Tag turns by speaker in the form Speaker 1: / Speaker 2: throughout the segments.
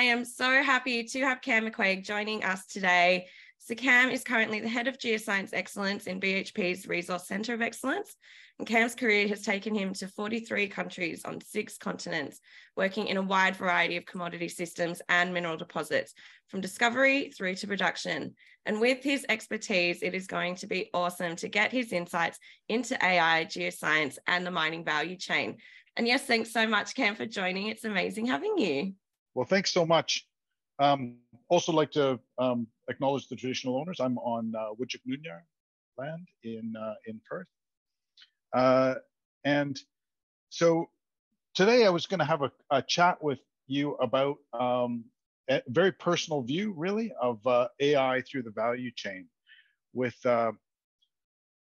Speaker 1: I am so happy to have Cam McCuaig joining us today. So Cam is currently the head of geoscience excellence in BHP's Resource Centre of Excellence. And Cam's career has taken him to 43 countries on six continents, working in a wide variety of commodity systems and mineral deposits, from discovery through to production. And with his expertise, it is going to be awesome to get his insights into AI, geoscience, and the mining value chain. And yes, thanks so much, Cam, for joining. It's amazing having you.
Speaker 2: Well, thanks so much. Um, also like to um, acknowledge the traditional owners. I'm on uh, Noongar land in, uh, in Perth. Uh, and so today I was gonna have a, a chat with you about um, a very personal view really of uh, AI through the value chain with, uh,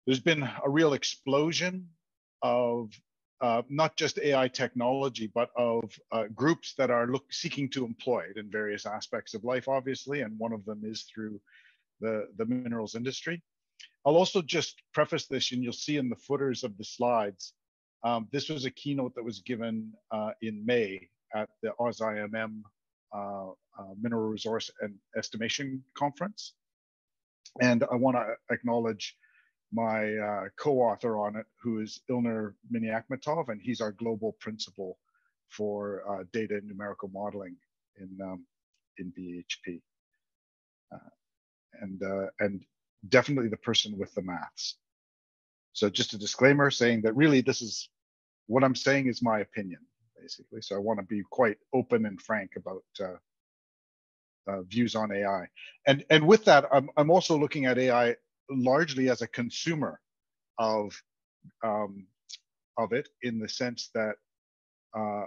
Speaker 2: there's been a real explosion of uh, not just AI technology, but of uh, groups that are look, seeking to employ it in various aspects of life, obviously, and one of them is through the, the minerals industry. I'll also just preface this, and you'll see in the footers of the slides, um, this was a keynote that was given uh, in May at the AusIMM uh, uh, Mineral Resource and Estimation Conference. And I want to acknowledge my uh, co-author on it, who is Ilnur Minniakhmetov, and he's our global principal for uh, data and numerical modeling in um, in BHP, uh, and uh, and definitely the person with the maths. So just a disclaimer saying that really this is what I'm saying is my opinion, basically. So I want to be quite open and frank about uh, uh, views on AI. And and with that, I'm I'm also looking at AI largely as a consumer of um, of it in the sense that uh,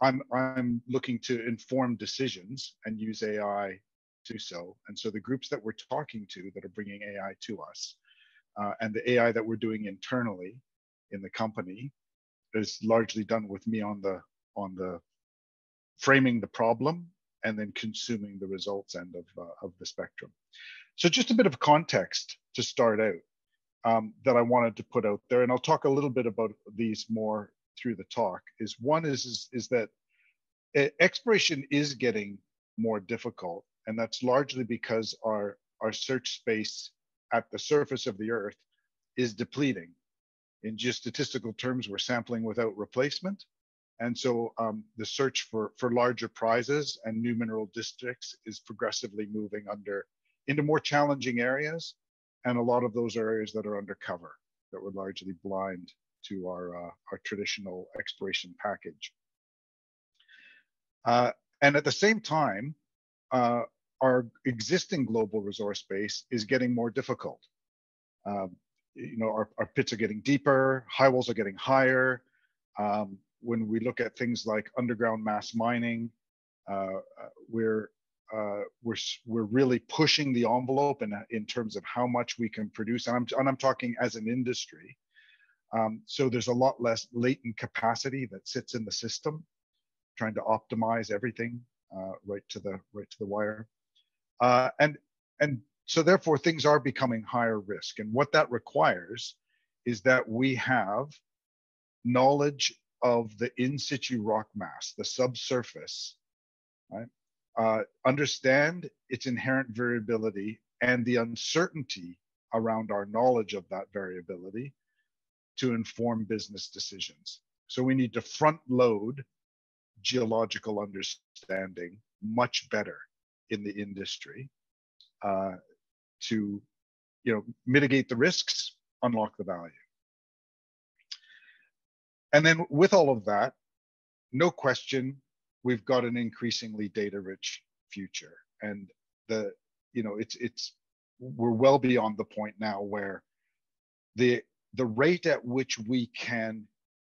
Speaker 2: I'm I'm looking to inform decisions and use AI to so. And so the groups that we're talking to that are bringing AI to us, uh, and the AI that we're doing internally in the company is largely done with me on the on the framing the problem and then consuming the results end of uh, of the spectrum. So just a bit of context to start out um, that I wanted to put out there, and I'll talk a little bit about these more through the talk. Is one is is, is that eh, exploration is getting more difficult, and that's largely because our our search space at the surface of the Earth is depleting. In just statistical terms, we're sampling without replacement. And so um, the search for, for larger prizes and new mineral districts is progressively moving under into more challenging areas, and a lot of those areas that are undercover that were largely blind to our uh, our traditional exploration package. Uh, and at the same time, uh, our existing global resource base is getting more difficult. Um, you know, our, our pits are getting deeper, high walls are getting higher. Um, when we look at things like underground mass mining, uh, uh, we're uh, we're we're really pushing the envelope in in terms of how much we can produce, and I'm and I'm talking as an industry. Um, so there's a lot less latent capacity that sits in the system, trying to optimize everything uh, right to the right to the wire, uh, and and so therefore things are becoming higher risk, and what that requires is that we have knowledge of the in situ rock mass, the subsurface, right? Uh, understand its inherent variability and the uncertainty around our knowledge of that variability to inform business decisions. So we need to front load geological understanding much better in the industry uh, to you know mitigate the risks unlock the value and then with all of that no question we've got an increasingly data rich future. And the you know it's it's we're well beyond the point now where the the rate at which we can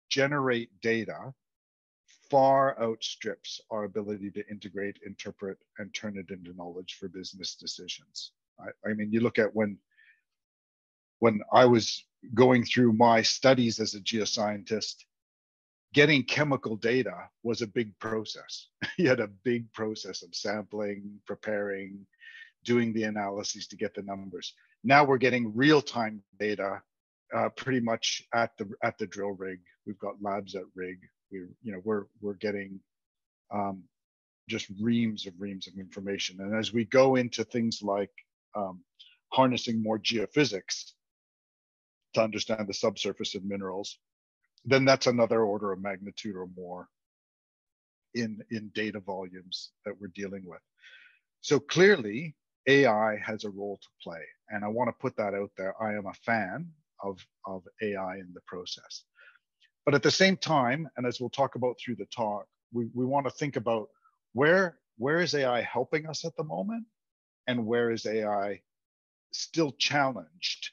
Speaker 2: generate data far outstrips our ability to integrate interpret and turn it into knowledge for business decisions. I, I mean you look at when when i was going through my studies as a geoscientist getting chemical data was a big process. you had a big process of sampling, preparing, doing the analyses to get the numbers. Now we're getting real-time data uh, pretty much at the at the drill rig. We've got labs at rig. We you know we're we're getting um, just reams of reams of information. And as we go into things like um, harnessing more geophysics to understand the subsurface of minerals, then that's another order of magnitude or more in, in data volumes that we're dealing with. So clearly, AI has a role to play. And I want to put that out there. I am a fan of, of AI in the process. But at the same time, and as we'll talk about through the talk, we, we want to think about where where is AI helping us at the moment and where is AI still challenged?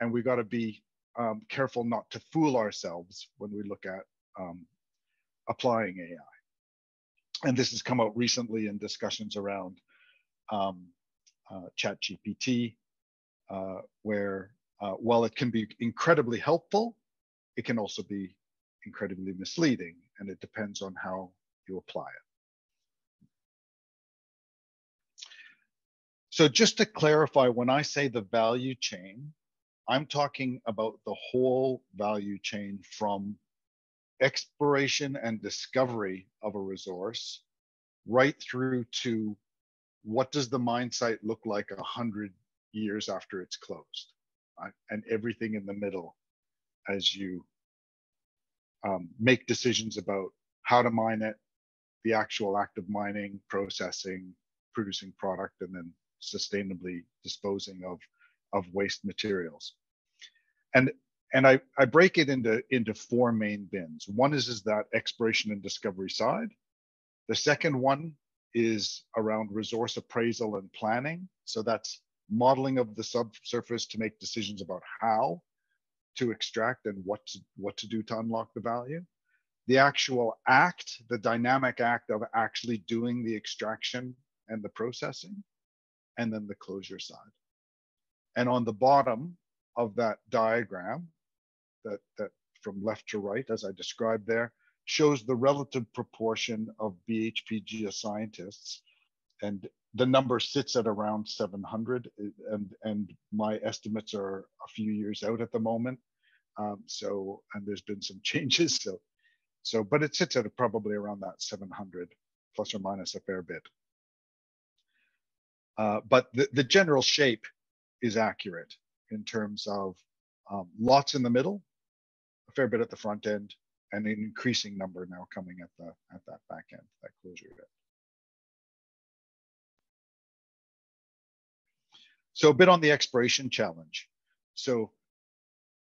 Speaker 2: And we've got to be um, careful not to fool ourselves when we look at um, applying AI. And this has come out recently in discussions around um, uh, ChatGPT, uh, where uh, while it can be incredibly helpful, it can also be incredibly misleading, and it depends on how you apply it. So just to clarify, when I say the value chain, I'm talking about the whole value chain from exploration and discovery of a resource right through to what does the mine site look like a hundred years after it's closed right? and everything in the middle as you um, make decisions about how to mine it the actual act of mining processing producing product and then sustainably disposing of of waste materials and and I, I break it into into four main bins one is is that exploration and discovery side the second one is around resource appraisal and planning. So that's modeling of the subsurface to make decisions about how to extract and what to, what to do to unlock the value. The actual act, the dynamic act of actually doing the extraction and the processing, and then the closure side. And on the bottom of that diagram, that, that from left to right, as I described there, shows the relative proportion of BHP geoscientists, and the number sits at around 700, and and my estimates are a few years out at the moment. Um, so and there's been some changes. So so but it sits at probably around that 700 plus or minus a fair bit. Uh, but the, the general shape is accurate in terms of um, lots in the middle, a fair bit at the front end, and an increasing number now coming at the at that back end, that closure bit. So a bit on the expiration challenge. So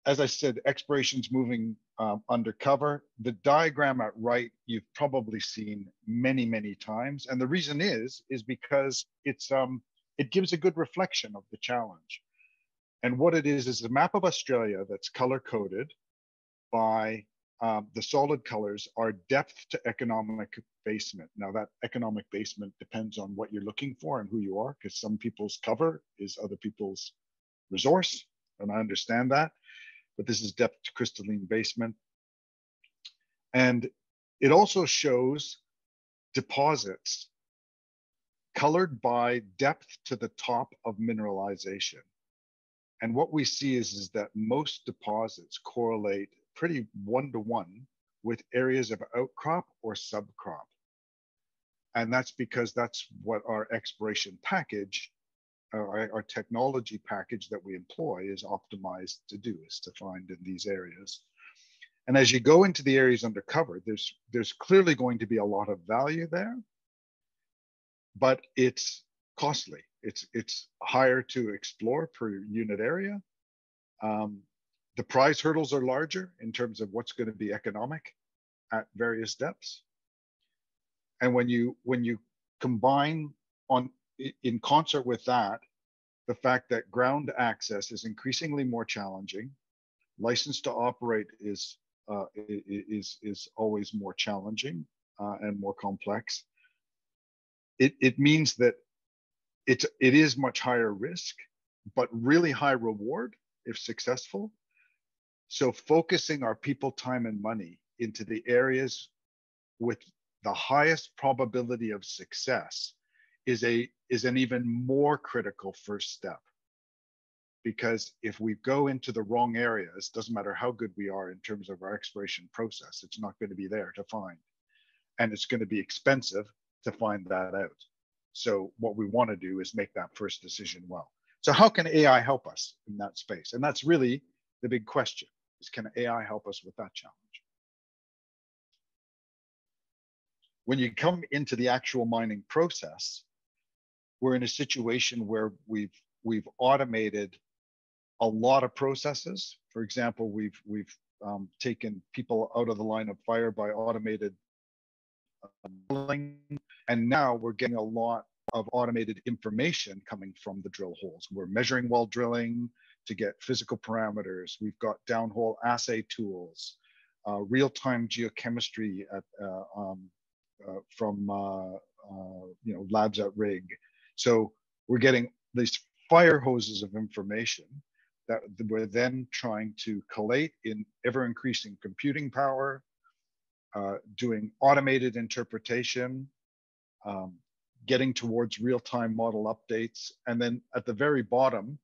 Speaker 2: as I said, exploration's moving um, undercover. The diagram at right, you've probably seen many, many times. And the reason is, is because it's um, it gives a good reflection of the challenge. And what it is, is a map of Australia that's color coded by um, the solid colors are depth to economic basement. Now that economic basement depends on what you're looking for and who you are, because some people's cover is other people's resource, and I understand that. But this is depth to crystalline basement. And it also shows deposits colored by depth to the top of mineralization. And what we see is, is that most deposits correlate pretty one to one with areas of outcrop or subcrop. And that's because that's what our exploration package, our, our technology package that we employ is optimized to do, is to find in these areas. And as you go into the areas under cover, there's there's clearly going to be a lot of value there, but it's costly. It's it's higher to explore per unit area. Um, the prize hurdles are larger in terms of what's going to be economic at various depths. And when you when you combine on in concert with that, the fact that ground access is increasingly more challenging, license to operate is uh, is is always more challenging uh, and more complex. It it means that it's it is much higher risk, but really high reward if successful. So focusing our people, time, and money into the areas with the highest probability of success is a is an even more critical first step because if we go into the wrong areas doesn't matter how good we are in terms of our exploration process it's not going to be there to find and it's going to be expensive to find that out. So what we want to do is make that first decision well. So how can AI help us in that space? And that's really the big question is can AI help us with that challenge? When you come into the actual mining process, we're in a situation where we've we've automated a lot of processes. For example, we've we've um, taken people out of the line of fire by automated drilling, and now we're getting a lot of automated information coming from the drill holes. We're measuring while drilling to get physical parameters. We've got downhole assay tools, uh, real-time geochemistry at, uh, um, uh, from uh, uh, you know labs at rig. So we're getting these fire hoses of information that we're then trying to collate in ever increasing computing power, uh, doing automated interpretation, um, getting towards real-time model updates, and then at the very bottom,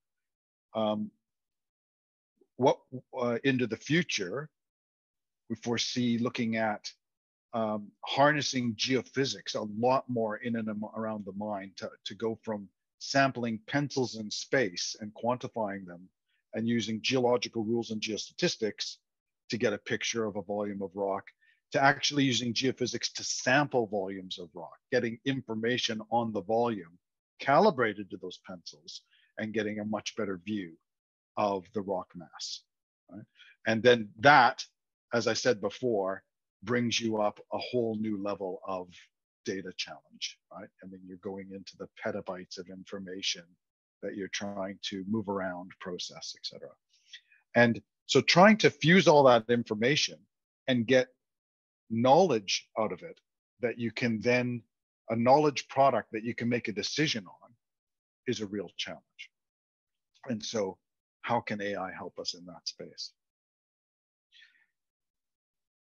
Speaker 2: um, what uh, into the future, we foresee looking at um, harnessing geophysics a lot more in and around the mine to, to go from sampling pencils in space and quantifying them and using geological rules and geostatistics to get a picture of a volume of rock to actually using geophysics to sample volumes of rock, getting information on the volume calibrated to those pencils and getting a much better view of the rock mass. Right? And then that, as I said before, brings you up a whole new level of data challenge, right? And then you're going into the petabytes of information that you're trying to move around, process, etc. And so trying to fuse all that information and get knowledge out of it that you can then a knowledge product that you can make a decision on is a real challenge. And so how can AI help us in that space?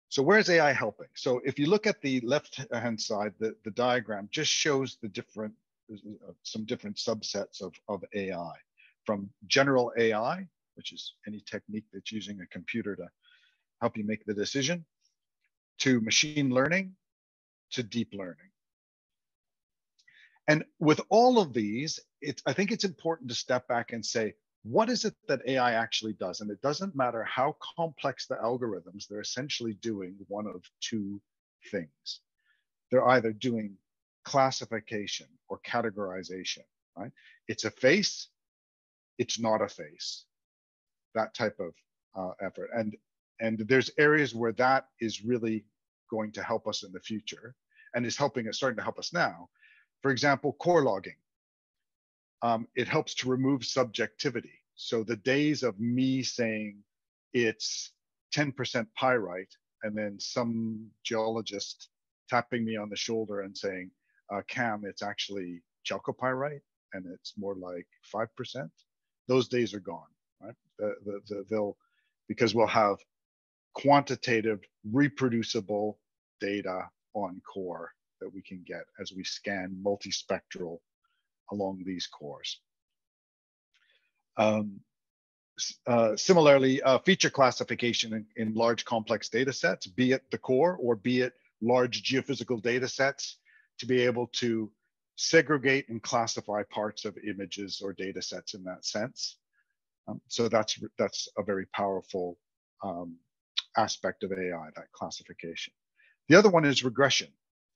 Speaker 2: So where's AI helping? So if you look at the left-hand side, the, the diagram just shows the different, uh, some different subsets of, of AI from general AI, which is any technique that's using a computer to help you make the decision, to machine learning, to deep learning. And with all of these, it's, I think it's important to step back and say, what is it that AI actually does? And it doesn't matter how complex the algorithms, they're essentially doing one of two things. They're either doing classification or categorization, right? It's a face, it's not a face, that type of uh, effort. And, and there's areas where that is really going to help us in the future and is helping us, starting to help us now. For example, core logging um, it helps to remove subjectivity. So the days of me saying it's 10% pyrite and then some geologist tapping me on the shoulder and saying, uh, Cam, it's actually chalcopyrite and it's more like 5%. Those days are gone, right? The, the, the, they'll, because we'll have quantitative, reproducible data on core that we can get as we scan multispectral along these cores. Um, uh, similarly, uh, feature classification in, in, large complex data sets, be it the core or be it large geophysical data sets, to be able to segregate and classify parts of images or data sets in that sense. Um, so that's, that's a very powerful um, aspect of AI, that classification. The other one is regression.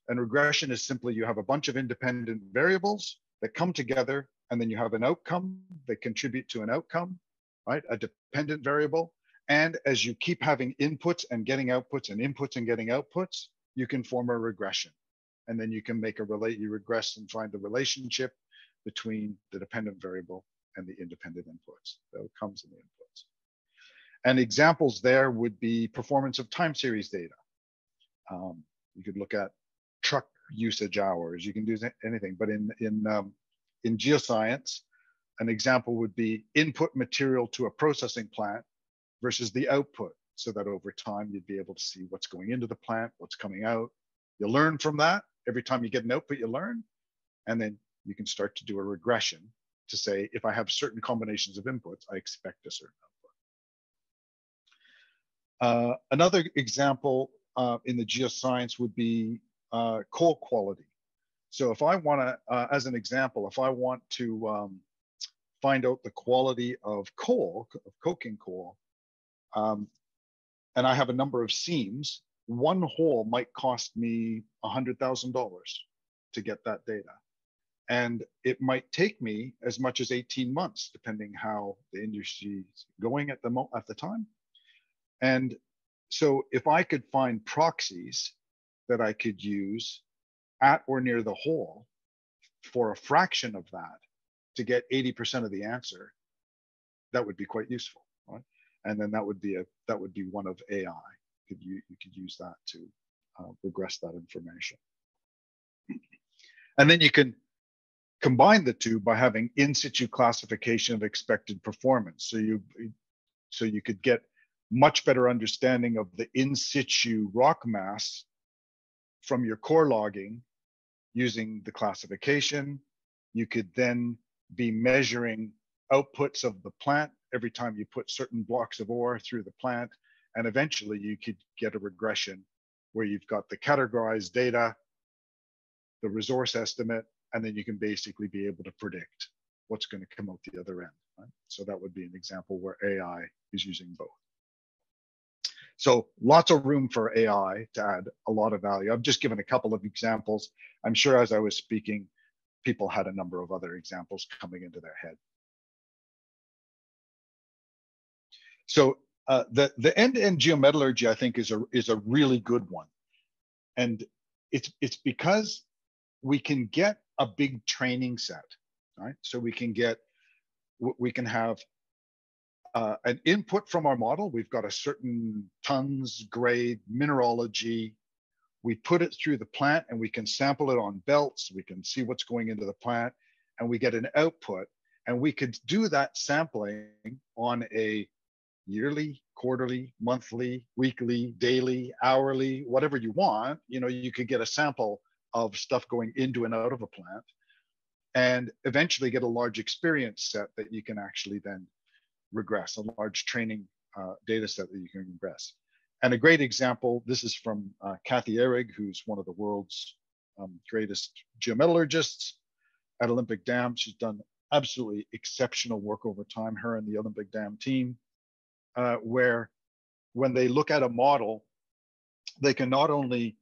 Speaker 2: And regression is simply you have a bunch of independent variables that come together and then you have an outcome that contribute to an outcome, right? A dependent variable. And as you keep having inputs and getting outputs and inputs and getting outputs, you can form a regression. And then you can make a relate, you regress and find the relationship between the dependent variable and the independent inputs, the outcomes and the inputs. And examples there would be performance of time series data. Um, you could look at truck usage hours. You can do anything. But in in um, in geoscience, an example would be input material to a processing plant versus the output, so that over time you'd be able to see what's going into the plant, what's coming out. You learn from that. Every time you get an output, you learn, and then you can start to do a regression to say if I have certain combinations of inputs, I expect a certain output. Uh, another example uh, in the geoscience would be uh, coal quality. So if I want to, uh, as an example, if I want to um, find out the quality of coal, of coking coal, um, and I have a number of seams, one hole might cost me $100,000 to get that data. And it might take me as much as 18 months, depending how the industry is going at the, at the time. And so if I could find proxies that I could use at or near the hole for a fraction of that to get 80% of the answer, that would be quite useful. Right? And then that would be a that would be one of AI. Could you you could use that to uh, regress that information. And then you can combine the two by having in situ classification of expected performance. So you so you could get much better understanding of the in situ rock mass from your core logging using the classification. You could then be measuring outputs of the plant every time you put certain blocks of ore through the plant. And eventually you could get a regression where you've got the categorized data, the resource estimate, and then you can basically be able to predict what's going to come out the other end. Right? So that would be an example where AI is using both. So lots of room for AI to add a lot of value. I've just given a couple of examples. I'm sure as I was speaking, people had a number of other examples coming into their head. So uh, the the end-to-end geometallurgy, I think, is a is a really good one, and it's it's because we can get a big training set, right? So we can get we can have uh, an input from our model. We've got a certain tons, grade, mineralogy. We put it through the plant and we can sample it on belts. We can see what's going into the plant and we get an output. And we could do that sampling on a yearly, quarterly, monthly, weekly, daily, hourly, whatever you want. You know, you could get a sample of stuff going into and out of a plant and eventually get a large experience set that you can actually then regress, a large training uh, data set that you can regress. And a great example, this is from uh, Kathy Ehrig, who's one of the world's um, greatest geometallurgists at Olympic Dam. She's done absolutely exceptional work over time, her and the Olympic Dam team, uh, where when they look at a model, they can not only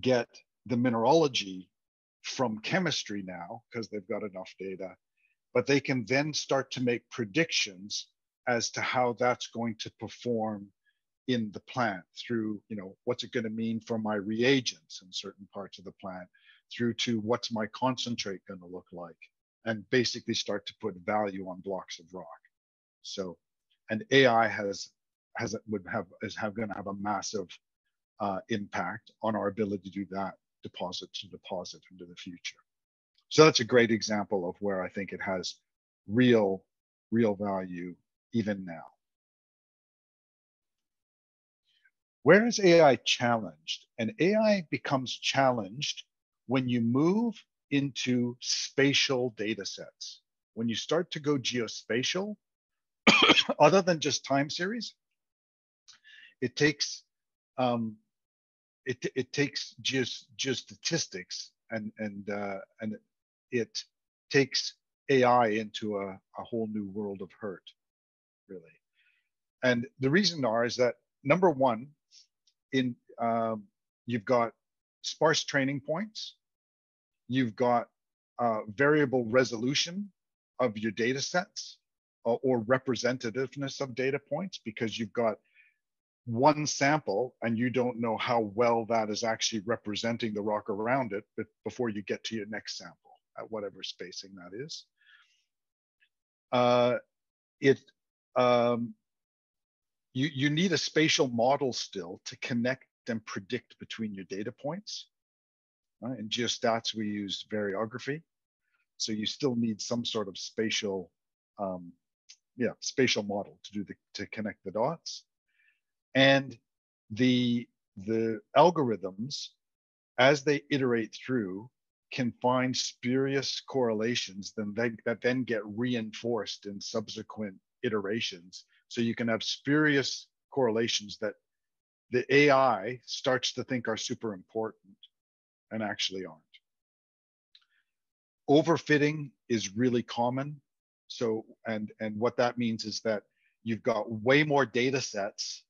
Speaker 2: get the mineralogy from chemistry now, because they've got enough data, but they can then start to make predictions as to how that's going to perform in the plant through you know what's it going to mean for my reagents in certain parts of the plant through to what's my concentrate going to look like and basically start to put value on blocks of rock. So and ai has has would have is have going to have a massive uh, impact on our ability to do that deposit to deposit into the future. So that's a great example of where i think it has real real value even now. Where is AI challenged? And AI becomes challenged when you move into spatial data sets. When you start to go geospatial, other than just time series, it takes um, it, it takes just geostatistics and and uh, and it takes AI into a, a whole new world of hurt really. And the reason are is that number one, in um, you've got sparse training points, you've got uh, variable resolution of your data sets uh, or representativeness of data points because you've got one sample and you don't know how well that is actually representing the rock around it before you get to your next sample at whatever spacing that is. Uh, it um, you, you need a spatial model still to connect and predict between your data points. Right? In geostats, we use variography. So you still need some sort of spatial, um, yeah, spatial model to do the, to connect the dots. And the, the algorithms, as they iterate through, can find spurious correlations then they, that then get reinforced in subsequent iterations. So you can have spurious correlations that the AI starts to think are super important and actually aren't. overfitting is really common. So, and, and what that means is that you've got way more data sets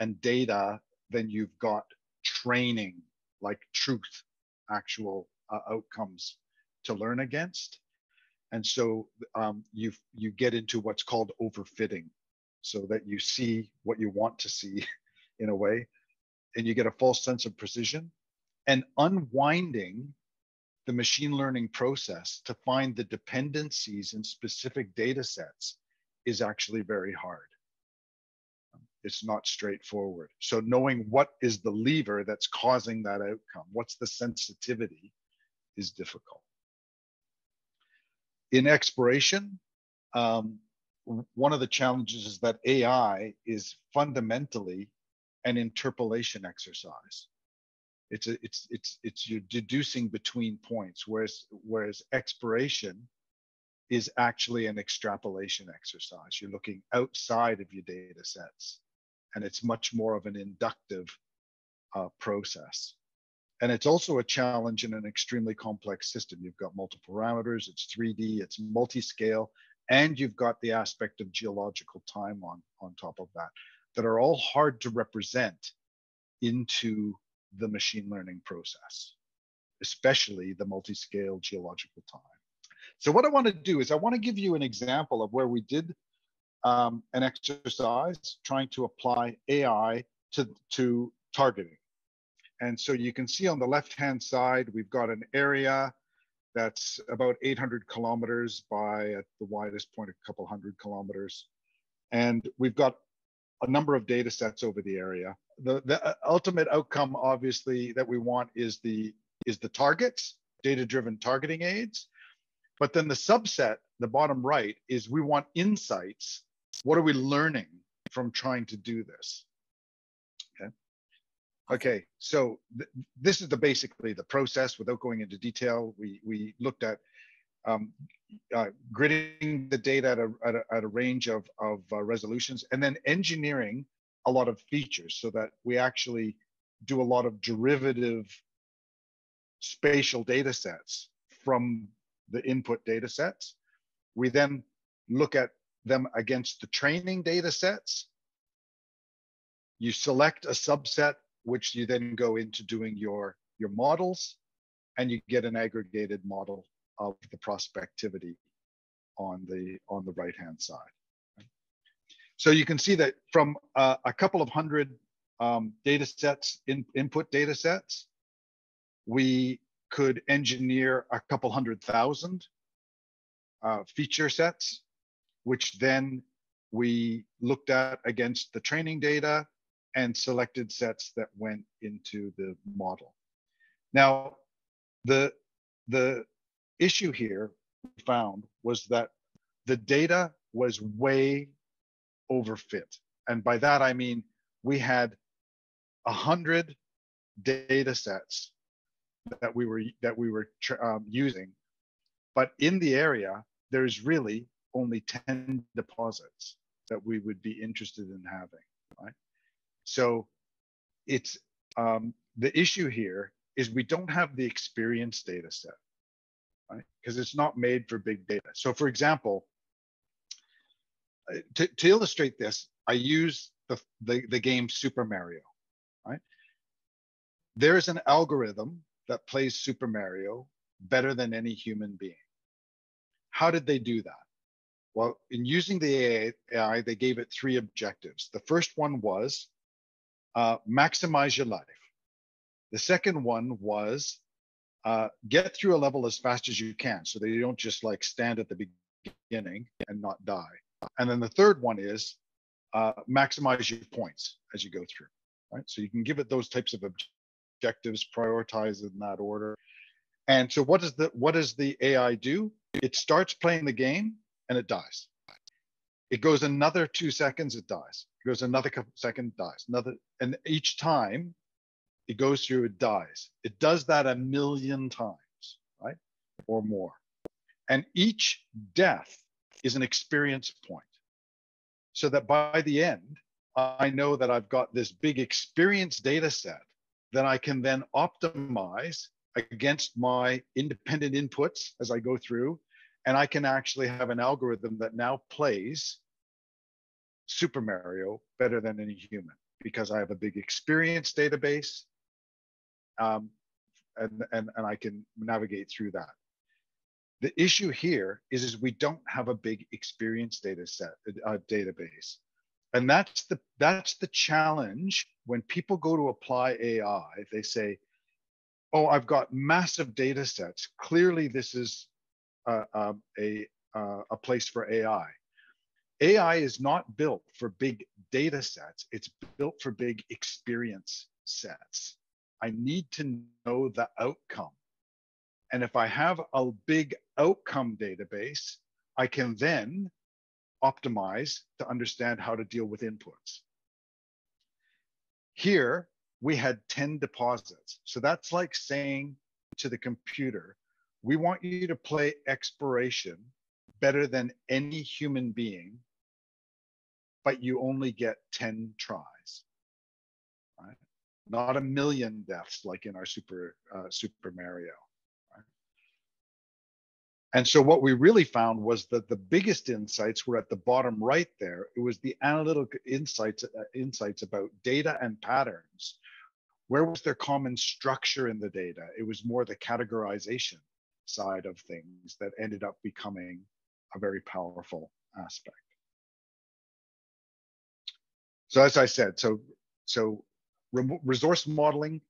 Speaker 2: and data than you've got training, like truth, actual uh, outcomes to learn against. And so um, you you get into what's called overfitting, so that you see what you want to see, in a way, and you get a false sense of precision. And unwinding the machine learning process to find the dependencies in specific data sets is actually very hard. It's not straightforward. So knowing what is the lever that's causing that outcome, what's the sensitivity is difficult. In exploration, um, one of the challenges is that AI is fundamentally an interpolation exercise. It's a, it's it's it's you're deducing between points, whereas whereas exploration is actually an extrapolation exercise. You're looking outside of your data sets, and it's much more of an inductive uh, process. And it's also a challenge in an extremely complex system. You've got multiple parameters, it's 3D, it's multi-scale, and you've got the aspect of geological time on, on top of that, that are all hard to represent into the machine learning process, especially the multi-scale geological time. So what I want to do is I want to give you an example of where we did um, an exercise trying to apply AI to, to targeting. And so you can see on the left-hand side, we've got an area that's about 800 kilometers by at the widest point, a couple hundred kilometers. And we've got a number of data sets over the area. The, the uh, ultimate outcome, obviously, that we want is the is the targets, data-driven targeting aids. But then the subset, the bottom right, is we want insights. What are we learning from trying to do this? Okay, so th this is the basically the process. Without going into detail, we we looked at um, uh, gridding the data at a, at a, at a range of, of uh, resolutions, and then engineering a lot of features so that we actually do a lot of derivative spatial data sets from the input data sets. We then look at them against the training data sets. You select a subset which you then go into doing your, your models and you get an aggregated model of the prospectivity on the, on the right-hand side. So you can see that from uh, a couple of hundred um, data sets, in, input data sets, we could engineer a couple hundred thousand uh, feature sets, which then we looked at against the training data and selected sets that went into the model. Now, the, the issue here we found was that the data was way overfit. And by that, I mean, we had a hundred data sets that we were that we were um, using, but in the area, there's really only 10 deposits that we would be interested in having? So it's um, the issue here is we don't have the experience data set, right? Because it's not made for big data. So for example, uh, to, to illustrate this, I use the, the, the game Super Mario, right? There is an algorithm that plays Super Mario better than any human being. How did they do that? Well, in using the AI, they gave it three objectives. The first one was uh, maximize your life. The second one was uh, get through a level as fast as you can so that you don't just like stand at the beginning and not die. And then the third one is uh, maximize your points as you go through, right? So you can give it those types of objectives, prioritize in that order. And so what does the what does the AI do? It starts playing the game and it dies. It goes another two seconds, it dies. It goes another couple second, dies. Another, and each time it goes through, it dies. It does that a million times, right? Or more. And each death is an experience point. So that by the end, I know that I've got this big experience data set that I can then optimize against my independent inputs as I go through, and I can actually have an algorithm that now plays Super Mario better than any human because I have a big experience database, um, and, and and I can navigate through that. The issue here is, is we don't have a big experience data set uh, database. And that's the that's the challenge when people go to apply AI, they say, oh, I've got massive data sets. Clearly, this is uh, uh, a, a place for AI. AI is not built for big data sets. It's built for big experience sets. I need to know the outcome. And if I have a big outcome database, I can then optimize to understand how to deal with inputs. Here, we had 10 deposits. So that's like saying to the computer, we want you to play exploration better than any human being, but you only get 10 tries. Right? Not a million deaths like in our Super, uh, Super Mario. And so what we really found was that the biggest insights were at the bottom right there. It was the analytical insights, uh, insights about data and patterns. Where was there common structure in the data? It was more the categorization side of things that ended up becoming a very powerful aspect. So as I said, so so resource modeling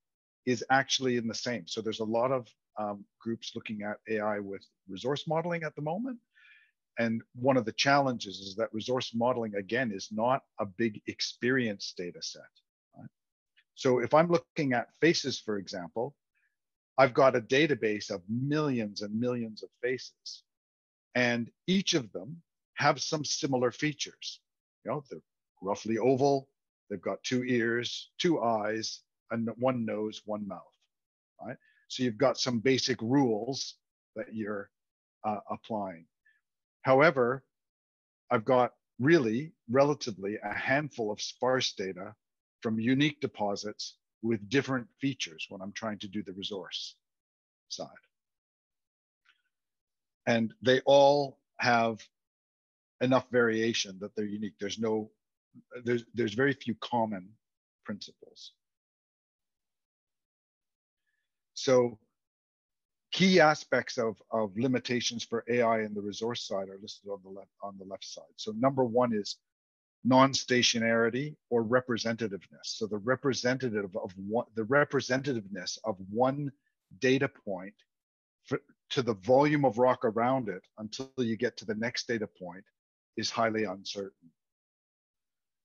Speaker 2: is actually in the same. So there's a lot of um, groups looking at AI with resource modeling at the moment. And one of the challenges is that resource modeling, again, is not a big experience data set. So if I'm looking at faces, for example, I've got a database of millions and millions of faces. And each of them have some similar features. You know, they're roughly oval, they've got two ears, two eyes, and one nose, one mouth, right? So you've got some basic rules that you're uh, applying. However, I've got really relatively a handful of sparse data from unique deposits with different features when I'm trying to do the resource side. And they all have enough variation that they're unique. There's no, there's, there's very few common principles. So key aspects of, of limitations for AI in the resource side are listed on the left on the left side. So number one is non-stationarity or representativeness. So the representative of one, the representativeness of one data point for, to the volume of rock around it until you get to the next data point is highly uncertain.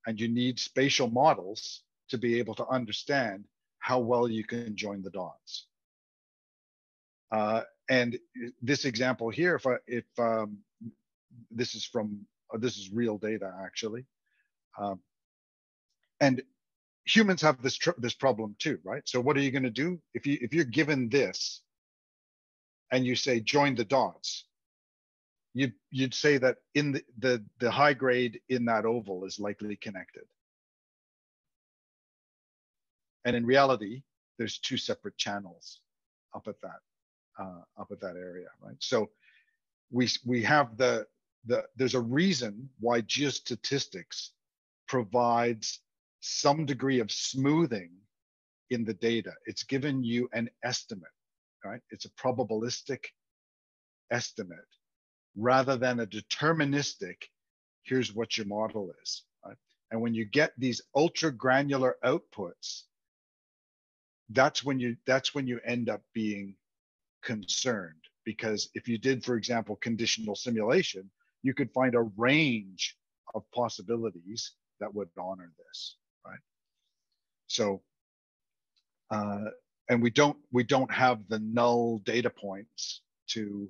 Speaker 2: And you need spatial models to be able to understand how well you can join the dots. Uh, and this example here, if I, if um, this is from uh, this is real data actually, um, and humans have this this problem too, right? So what are you going to do if you if you're given this, and you say join the dots? You you'd say that in the the the high grade in that oval is likely connected, and in reality, there's two separate channels up at that uh, up at that area, right? So we we have the the there's a reason why geostatistics provides some degree of smoothing in the data. It's given you an estimate, right? It's a probabilistic estimate rather than a deterministic, here's what your model is. Right? And when you get these ultra granular outputs, that's when you that's when you end up being concerned because if you did, for example, conditional simulation, you could find a range of possibilities that would honor this, right? So, uh, and we don't we don't have the null data points to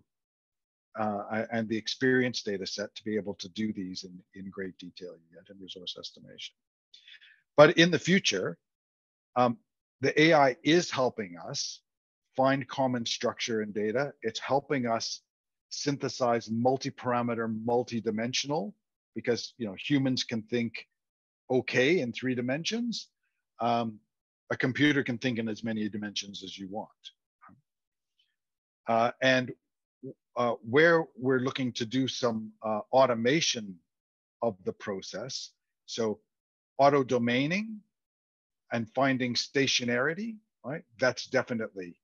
Speaker 2: uh, and the experience data set to be able to do these in, in great detail yet in resource estimation. But in the future, um, the AI is helping us find common structure in data. It's helping us synthesize multi-parameter, multi-dimensional, because you know humans can think okay in three dimensions. Um, a computer can think in as many dimensions as you want. Uh, and uh, where we're looking to do some uh, automation of the process, so auto domaining and finding stationarity, right? That's definitely,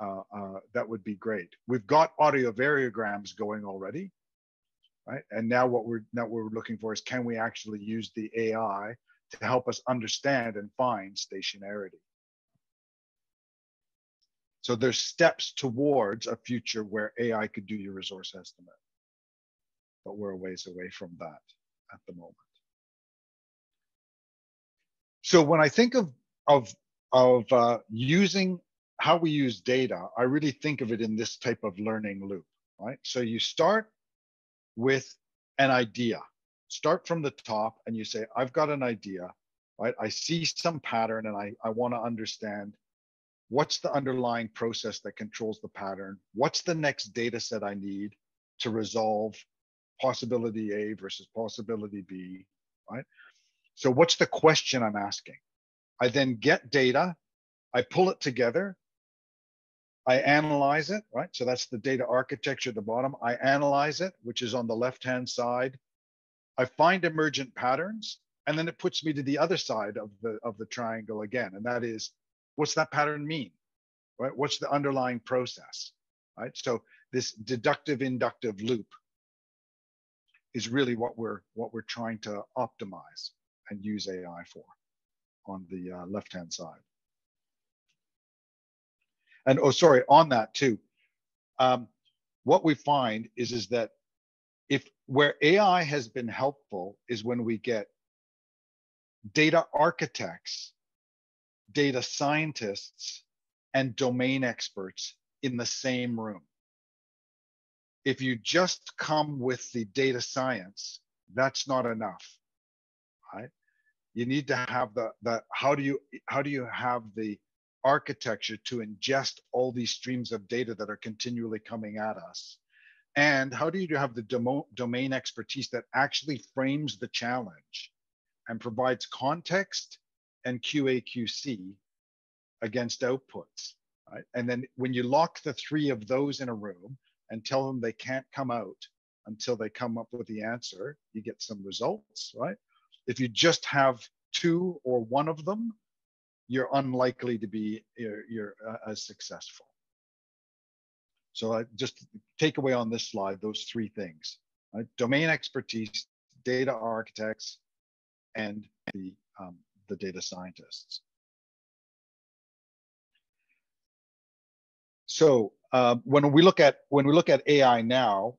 Speaker 2: uh, uh, that would be great. We've got auto variograms going already, right? And now what we're now what we're looking for is can we actually use the AI to help us understand and find stationarity? So there's steps towards a future where AI could do your resource estimate, but we're a ways away from that at the moment. So when I think of of of uh, using how we use data, I really think of it in this type of learning loop, right? So you start with an idea. Start from the top and you say, I've got an idea, right? I see some pattern and I, I want to understand what's the underlying process that controls the pattern? What's the next data set I need to resolve possibility A versus possibility B, right? So what's the question I'm asking? I then get data, I pull it together, I analyze it, right? So that's the data architecture at the bottom. I analyze it, which is on the left-hand side. I find emergent patterns, and then it puts me to the other side of the of the triangle again, and that is, what's that pattern mean, right? What's the underlying process, right? So this deductive inductive loop is really what we're what we're trying to optimize and use AI for on the uh, left-hand side. And oh, sorry, on that too, um, what we find is is that if where AI has been helpful is when we get data architects, data scientists, and domain experts in the same room. If you just come with the data science, that's not enough, right? You need to have the, the how do you how do you have the architecture to ingest all these streams of data that are continually coming at us? And how do you have the domo- domain expertise that actually frames the challenge and provides context and QA/QC against outputs? Right? And then when you lock the three of those in a room and tell them they can't come out until they come up with the answer, you get some results, right? If you just have two or one of them, you're unlikely to be you're, you're uh, as successful. So I just take away on this slide those three things: right? domain expertise, data architects, and the um, the data scientists. So uh, when we look at when we look at AI now,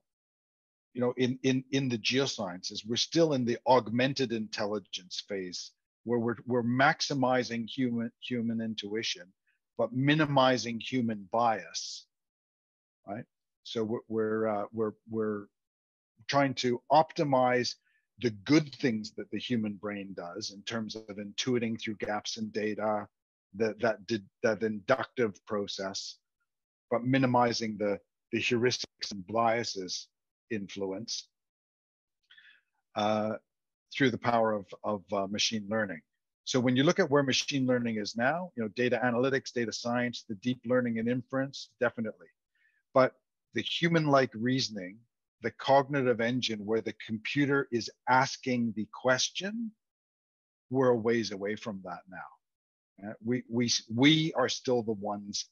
Speaker 2: you know, in in in the geosciences, we're still in the augmented intelligence phase where we're, we're maximizing human human intuition but minimizing human bias right so we're we're uh, we're, we're trying to optimize the good things that the human brain does in terms of intuiting through gaps in data that that did that inductive process but minimizing the the heuristics and biases influence uh, through the power of, of uh, machine learning. So when you look at where machine learning is now, you know, data analytics, data science, the deep learning and inference, definitely. But the human-like reasoning, the cognitive engine where the computer is asking the question, we're a ways away from that now. Uh, we, we, we are still the ones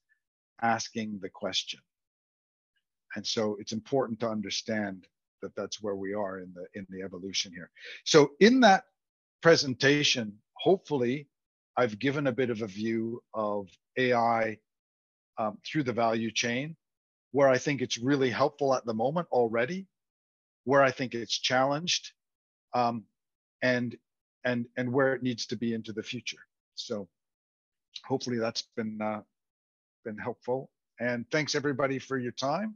Speaker 2: asking the question. And so it's important to understand that that's where we are in the in the evolution here. So in that presentation, hopefully, I've given a bit of a view of AI um, through the value chain, where I think it's really helpful at the moment already, where I think it's challenged, um, and and and where it needs to be into the future. So hopefully that's been uh, been helpful. And thanks everybody for your time.